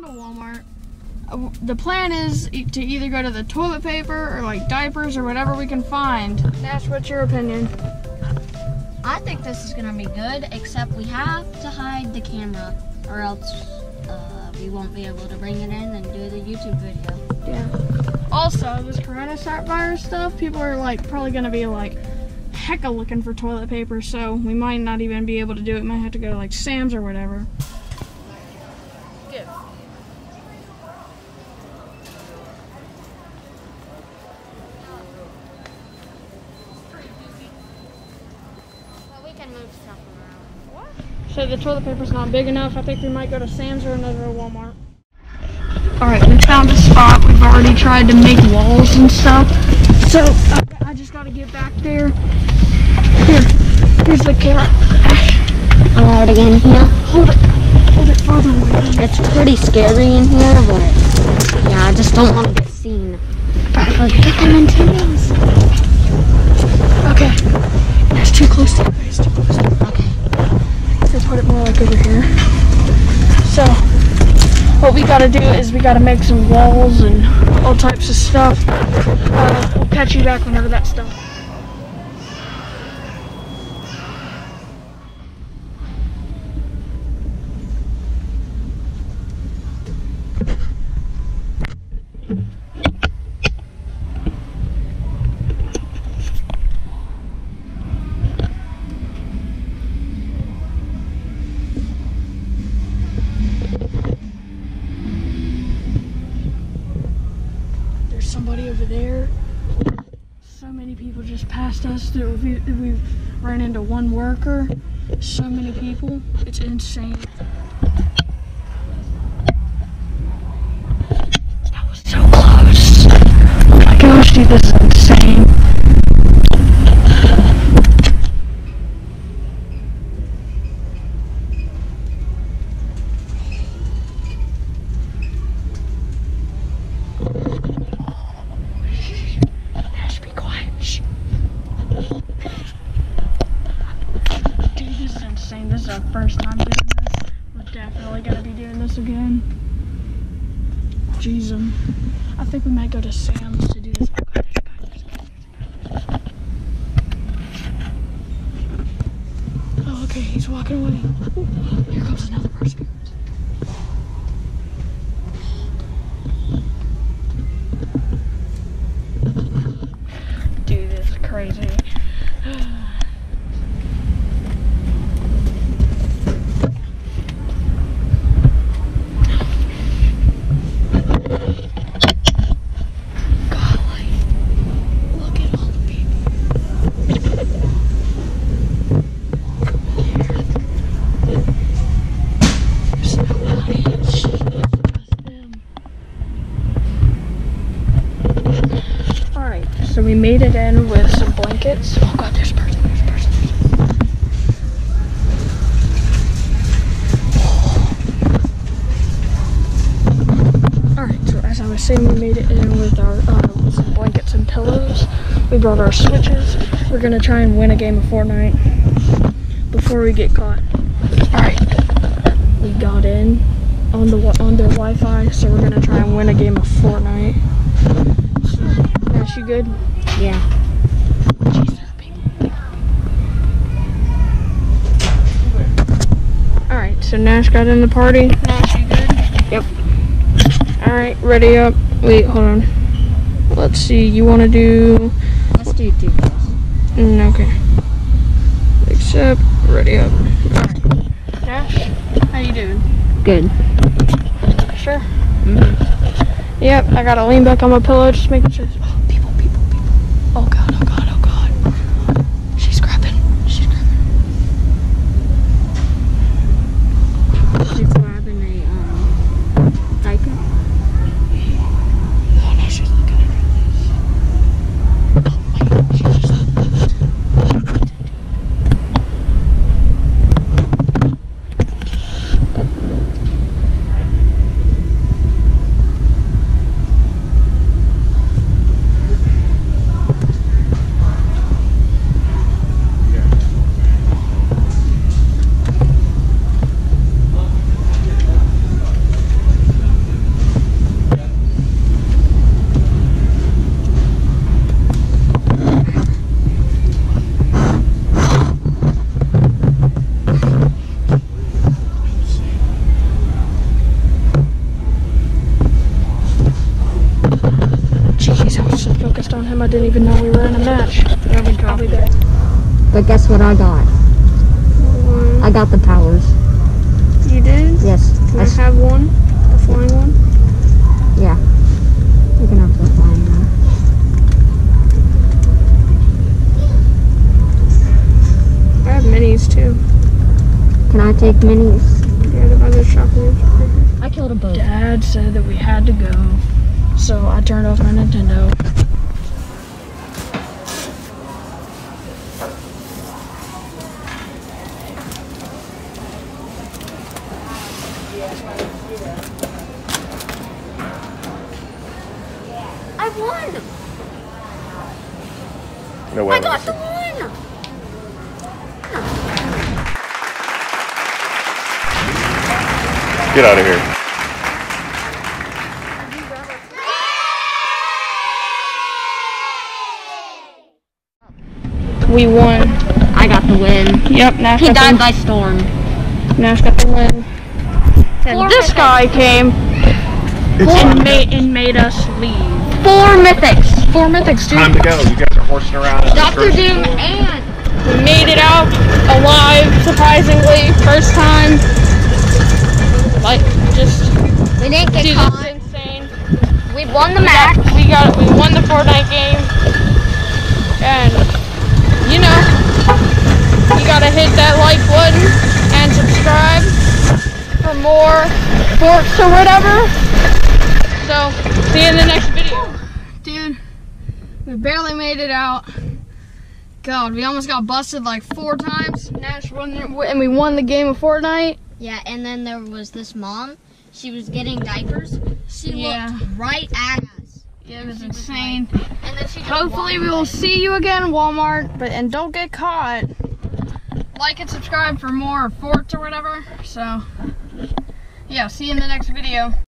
down to Walmart. Uh, The plan is e- to either go to the toilet paper or like diapers or whatever we can find. Nash, what's your opinion? I think this is gonna be good, except we have to hide the camera, or else uh, we won't be able to bring it in and do the YouTube video. Yeah. Also, this coronavirus stuff, people are like probably gonna be like hecka looking for toilet paper, so we might not even be able to do it. Might have to go to like Sam's or whatever. Can move stuff around. So the toilet paper's not big enough. I think we might go to Sam's or another Walmart. Alright, we found a spot. We've already tried to make walls and stuff. So I, I just gotta get back there. Here, here's the camera. Alright, again here. Hold it, hold it farther away. It's pretty scary in here, but yeah, I just don't want to get seen. Like, pick them in twos. Okay, that's too close to the face. Too close. Okay. Let's put it more like over here. So, what we gotta do is we gotta make some walls and all types of stuff. Uh, we'll catch you back whenever that's done. There's somebody over there. So many people just passed us. There- We, we've ran into one worker. So many people. It's insane. That was so close. Oh my gosh, dude, this is insane. Nash, be quiet. Shh. Dude, this is insane. This is our first time doing this. We're definitely gonna be doing this again. Jeez, um, I think we might go to Sam's to do this. Oh, God, there's a there's. Oh, okay, he's walking away. Ooh, here comes another person. Dude, this is crazy. Golly, look at all the people. There's nobody. It's just them. Alright, so we made it in with some blankets. Oh god, there's a person, there's a person. Alright, so as I was saying, we made it in with our uh, with some blankets and pillows. We brought our switches. We're gonna try and win a game of Fortnite before we get caught. Alright, we got in on the on their Wi-Fi, so we're gonna try and win a game of Fortnite. Nash, you good? Yeah. Jeez, there are people. Alright, so Nash got in the party. Nash, you good? Yep. Alright, ready up. Wait, hold on. Let's see, you wanna do Let's do two girls. mm, okay. Accept, ready up. Alright. Nash, how you doing? Good. Sure. Yep, I gotta lean back on my pillow, just making sure. Oh, people, people, people. Oh god, oh god, oh god. She's grabbing. She's grabbing. She's grabbing a um, diaper. Oh no, she's looking at her. Oh wait, she just. But guess what I got? One. I got the powers. You did? Yes. Can I I s- have one? The flying one? yeah. You can have the flying one. I have minis too. Can I take minis? Yeah, the other chocolates. I killed a boat. Dad said that we had to go, so I turned off my Nintendo. No way. I got the win! Get out of here. We won. I got the win. Yep, Nash He got, died the, by storm. Nash got the win. And this guy came and made, and made us leave. Four mythics. Four mythics, dude. Time to go. You guys are horsing around. Doctor church. Doom and We made it out alive, surprisingly. First time. Like, just, we didn't get dude, caught. this is insane. We won the We got, match. we got, we won the Fortnite game. And, you know, you gotta hit that like button and subscribe for more forks or whatever. So, see you in the next video. Dude, we barely made it out. God, we almost got busted like four times. Nash won, and we won the game of Fortnite. Yeah, and then there was this mom. She was getting diapers. She Yeah. looked right at us. Yeah, it was insane. And then she Hopefully we will see you again, Walmart. But and don't get caught. Like and subscribe for more forts or whatever. So yeah, see you in the next video.